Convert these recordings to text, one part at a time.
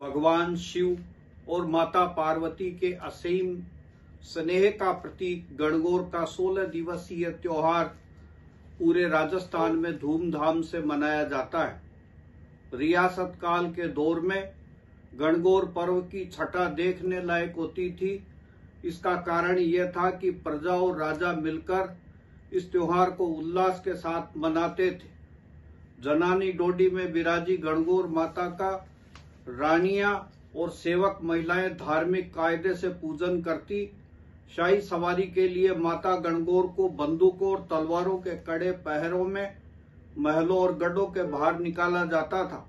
भगवान शिव और माता पार्वती के असीम स्नेह का प्रतीक गणगौर का 16 दिवसीय त्योहार पूरे राजस्थान में धूमधाम से मनाया जाता है। रियासत काल के दौर में गणगौर पर्व की छठा देखने लायक होती थी। इसका कारण यह था कि प्रजा और राजा मिलकर इस त्योहार को उल्लास के साथ मनाते थे। जनानी डोडी में विराजी गणगौर माता का रानियाँ और सेवक महिलाएँ धार्मिक कायदे से पूजन करती, शाही सवारी के लिए माता गणगौर को बंदूकों और तलवारों के कड़े पहरों में महलों और गढ़ों के बाहर निकाला जाता था।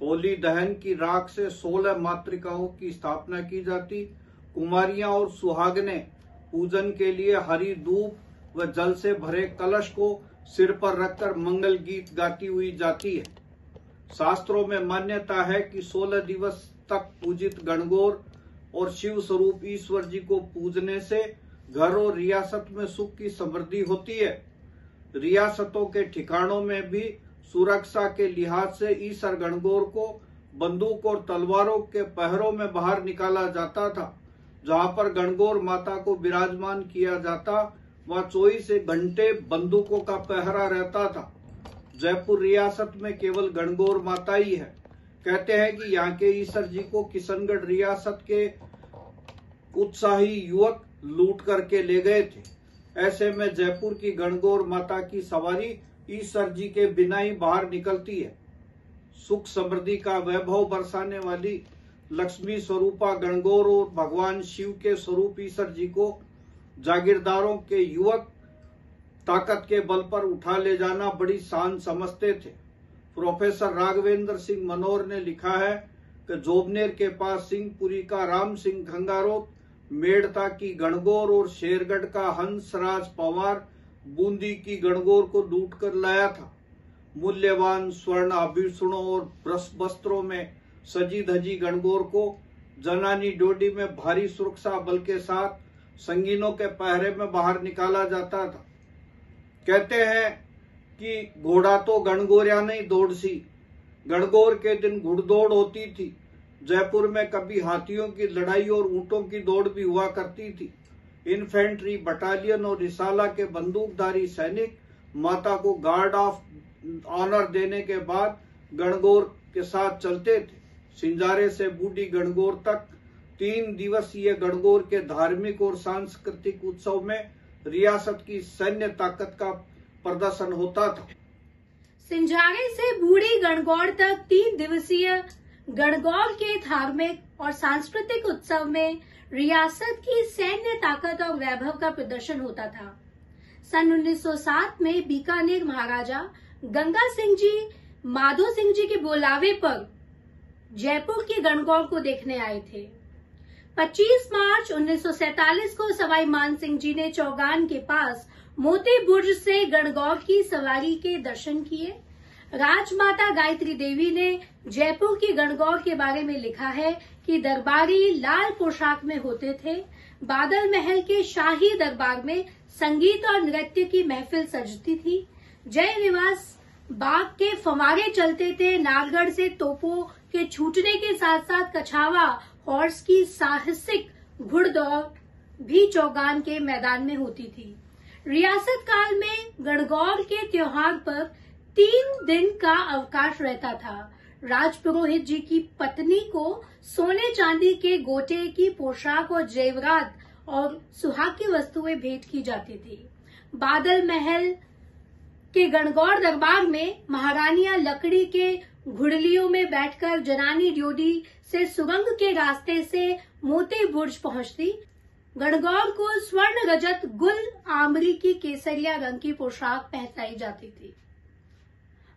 होली दहन की राख से सोलह मातृकाओं की स्थापना की जाती। कुमारियाँ और सुहागने पूजन के लिए हरी धूप व जल से भरे कलश को सिर पर रखकर मंगल गीत गाती हुई जाती है। शास्त्रों में मान्यता है कि 16 दिवस तक पूजित गणगौर और शिव स्वरूप ईश्वर जी को पूजने से घर और रियासत में सुख की समृद्धि होती है। रियासतों के ठिकानों में भी सुरक्षा के लिहाज से ईश्वर गणगौर को बंदूक और तलवारों के पहरों में बाहर निकाला जाता था। जहाँ पर गणगौर माता को विराजमान किया जाता, वहाँ चौबीस घंटे बंदूकों का पहरा रहता था। जयपुर रियासत में केवल गणगौर माता ही है। कहते हैं कि यहाँ के ईश्वर जी को किशनगढ़ रियासत के उत्साही युवक लूट करके ले गए थे। ऐसे में जयपुर की गणगौर माता की सवारी ईश्वर जी के बिना ही बाहर निकलती है। सुख समृद्धि का वैभव बरसाने वाली लक्ष्मी स्वरूपा गणगौर और भगवान शिव के स्वरूप ईश्वर जी को जागीरदारों के युवक ताकत के बल पर उठा ले जाना बड़ी शान समझते थे। प्रोफेसर राघवेंद्र सिंह मनोहर ने लिखा है कि जोबनेर के पास सिंहपुरी का राम सिंह खंगारोत मेड़ता की गणगौर और शेरगढ़ का हंसराज पवार बूंदी की गणगौर को लूट कर लाया था। मूल्यवान स्वर्ण आभूषणों और वस्त्रों में सजी धजी गणगौर को, जनानी डोडी में भारी सुरक्षा बल के साथ संगीनों के पहरे में बाहर निकाला जाता था। कहते हैं कि घोड़ा तो गणगोरिया नहीं दौड़ सी। गणगौर के दिन घुड़दौड़ होती थी। जयपुर में कभी हाथियों की लड़ाई और ऊंटों की दौड़ भी हुआ करती थी। इन्फेंट्री बटालियन और रिसाला के बंदूकधारी सैनिक माता को गार्ड ऑफ़ ऑनर देने के बाद गणगौर के साथ चलते थे। सिंजारे से बूढ़ी गणगौर तक तीन दिवसीय गणगौर के धार्मिक और सांस्कृतिक उत्सव में रियासत की सैन्य ताकत का प्रदर्शन होता था। सिंजारे से बूढ़ी गणगौर तक तीन दिवसीय गणगौर के धार्मिक और सांस्कृतिक उत्सव में रियासत की सैन्य ताकत और वैभव का प्रदर्शन होता था। सन 1907 में बीकानेर महाराजा गंगा सिंह जी, माधो सिंह जी के बुलावे पर जयपुर की गणगौर को देखने आए थे। 25 मार्च 1947 को सवाई मान सिंह जी ने चौगान के पास मोती बुर्ज से गणगौर की सवारी के दर्शन किए। राजमाता गायत्री देवी ने जयपुर की गणगौर के बारे में लिखा है कि दरबारी लाल पोशाक में होते थे। बादल महल के शाही दरबार में संगीत और नृत्य की महफिल सजती थी। जय निवास बाग के फवारे चलते थे। नारगढ़ से तोपों के छूटने के साथ साथ कछावा हॉर्स की साहसिक घुड़दौड़ भी चौगान के मैदान में होती थी। रियासत काल में गणगौर के त्योहार पर तीन दिन का अवकाश रहता था। राजपुरोहित जी की पत्नी को सोने चांदी के गोटे की पोशाक और जेवरात और सुहाग की वस्तुएँ भेंट की जाती थी। बादल महल के गणगौर दरबार में महारानियाँ लकड़ी के घुड़लियों में बैठकर जनानी ड्योडी से सुरंग के रास्ते से मोती बुर्ज पहुँचती। गणगौर को स्वर्ण रजत गुल आमरी की केसरिया रंग की पोशाक पहनाई जाती थी।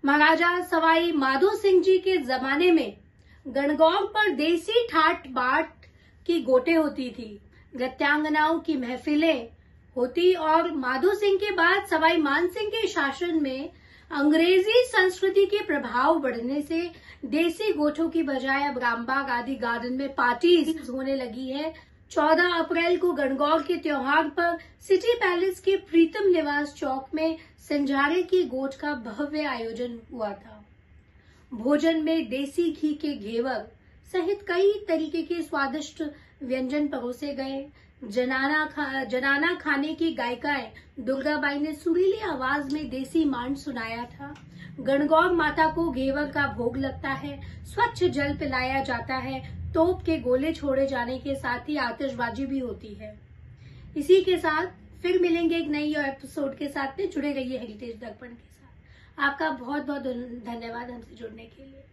महाराजा सवाई माधो सिंह जी के जमाने में गणगौर पर देसी ठाट बाट की गोटे होती थी। नृत्यांगनाओं की महफिलें होती और माधो सिंह के बाद सवाई मान सिंह के शासन में अंग्रेज़ी संस्कृति के प्रभाव बढ़ने से देसी गोठों की बजाय अब रामबाग आदि गार्डन में पार्टी होने लगी है। 14 अप्रैल को गणगौर के त्योहार पर सिटी पैलेस के प्रीतम निवास चौक में संजारे की गोट का भव्य आयोजन हुआ था। भोजन में देसी घी के घेवर सहित कई तरीके के स्वादिष्ट व्यंजन परोसे गए। जनाना खा, जनाना खाने की गायिकाएँ दुर्गाबाई ने सुरीली आवाज़ में देसी मांड सुनाया था। गणगौर माता को घेवर का भोग लगता है, स्वच्छ जल पिलाया जाता है, तोप के गोले छोड़े जाने के साथ ही आतिशबाजी भी होती है। इसी के साथ फिर मिलेंगे एक नई एपिसोड के साथ में जुड़े रहिए हेरिटेज दर्पण के साथ। आपका बहुत बहुत धन्यवाद हमसे जुड़ने के लिए।